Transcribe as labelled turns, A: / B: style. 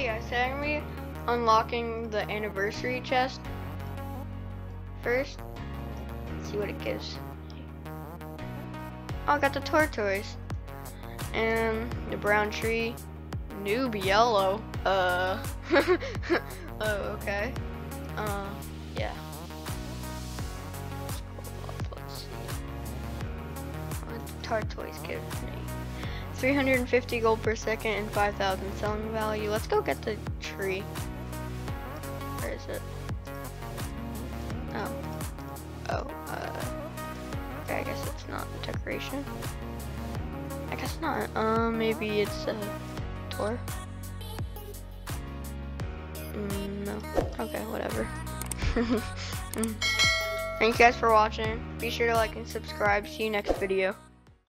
A: Hey guys, today I'm be unlocking the anniversary chest first. Let's see what it gives. Oh, I got the tortoise. And the brown tree. Noob yellow. Uh. oh, okay. Uh, yeah. Let's see. What the tortoise gives me. 350 gold per second and 5,000 selling value. Let's go get the tree. Where is it? Oh. Oh, uh. Okay, I guess it's not decoration. I guess not. Um, maybe it's a tour. Mm, no. Okay, whatever. Mm. Thank you guys for watching. Be sure to like and subscribe. See you next video.